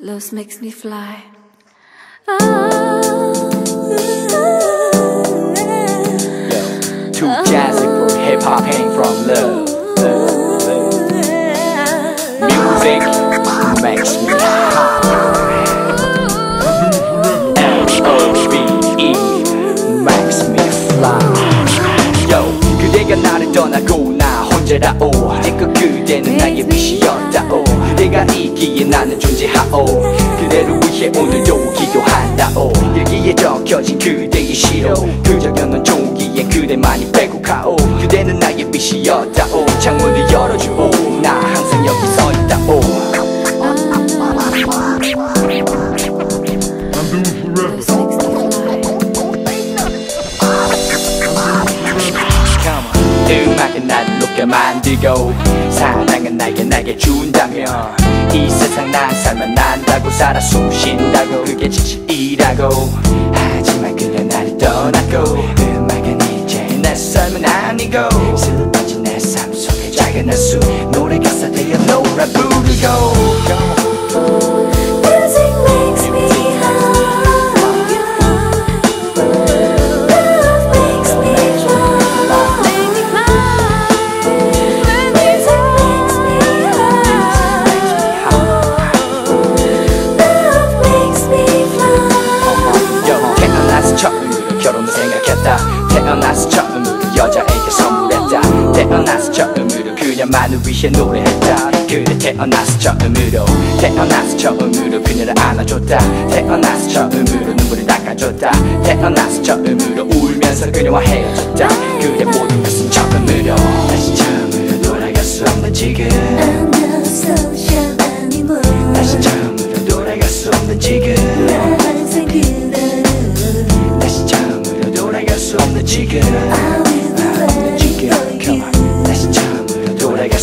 Love makes me fly. Yo, too classic for hip hop came from love. Music makes me high. L-O-V-E makes me fly. Yo, 그대가 나를 떠나고 나 혼자라오. 그대가 있기에 나는 존재하오. 그대를 위해 오늘도 기도한다오. 일기에 적혀진 그대의 시로 그저 겨놓은 종이에 그대만이 빼곡하오. 그대는 나의 빛이었다오. 창문을 열어주오. 높게 만들고 사랑은 나에게 나게 준다면 이 세상 난 살만 난다고 살아 숨 쉰다고. 그게 진실이라고. 하지만 그녀 나를 떠났고. 음악은 이제 내 삶은 아니고. 슬퍼진 내 삶 속에 작은 한수 노래 가사 되어 노래 부르고 태어나서 처음으로 그녀만을 위해 노래했다. 그래 태어나서 처음으로 태어나서 처음으로 그녀를 안아줬다. 태어나서 처음으로 눈물을 닦아줬다. 태어나서 처음으로 울면서 그녀와 헤어졌다. 그래 모든 것은 처음으로 다시 처음으로 돌아갈 수 없는 지금. 다시 처음으로 돌아갈 수 없는 지금.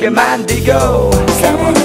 Pokemon my Come.